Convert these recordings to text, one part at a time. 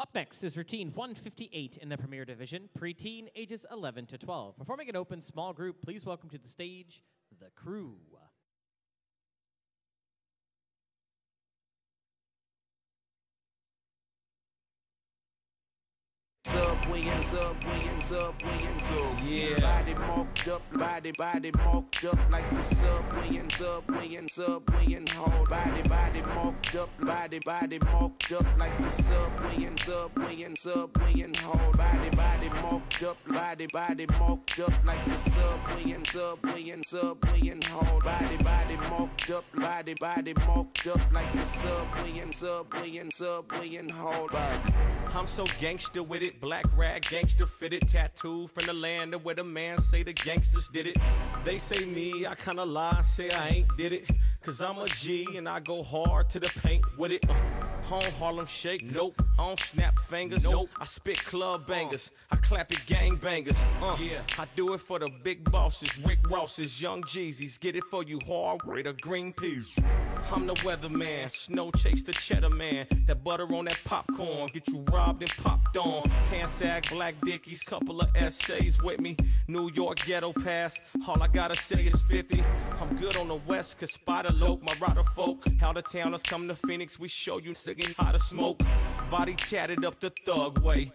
Up next is routine 158 in the Premier Division, preteen ages 11 to 12. Performing an open small group, please welcome to the stage the crew. Subwaying, subwaying, subwaying, sub. Yeah. Body marked up, body, body marked up like the subwaying, subwaying, subwaying hard. Body, body marked up, body, body marked up like the subwaying, subwaying, subwaying hard. Body, body marked up, body, body marked up like the subwaying, subwaying, subwaying hard. Body, body marked up, body, body marked up like the subwaying, subwaying, subwaying hard. Body. I'm so gangster with it, black rag gangster fitted, tattoo from the land of where the man say the gangsters did it. They say me, I kinda lie, say I ain't did it. Cause I'm a G and I go hard to the paint with it. Uh, don't Harlem shake, nope. I don't snap fingers, nope. I spit club bangers, I clap it gang bangers. Uh, yeah. I do it for the big bosses, Rick Rosses, Young Jeezys. Get it for you hard with a green peas. I'm the weatherman, snow chase the cheddar man. That butter on that popcorn, get you robbed and popped on. Pants sag, black dickies, couple of essays with me. New York ghetto pass, all I gotta say is 50. I'm good on the west, cause Spider Loc, my rider folk. How the town towners come to Phoenix, we show you singing how to smoke. Body tatted up the thug way,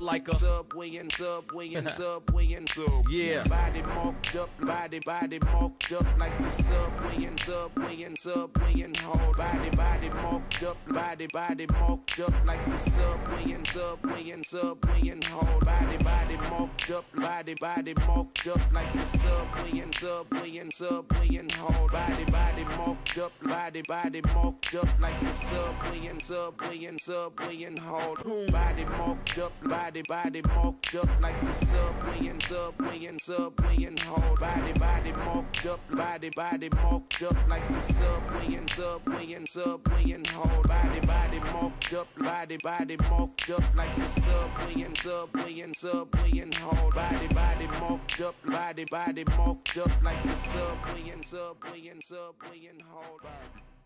like a Subwaying, subwaying, subwaying, sub. Yeah. Body marked up, body, body marked up like the subwaying, subwaying, subwaying hard. Body, body marked up, body, body marked up like the subwaying, subwaying, subwaying hard. Body, body marked up, body, body marked up like the subwaying, subwaying, subwaying hard. Body, body marked up, body, body marked up like the subwaying, subwaying, subwaying hard. Body marked up, body, body marked up like the subwaying, subwaying, subwaying hard. Body, body marked up, body, body marked up like the subwaying, subwaying, subwaying hard. Body, body marked up, body, body marked up like the subwaying, subwaying, subwaying hard. Body, body marked up, body, body marked up like the subwaying, subwaying, subwaying hard. Body.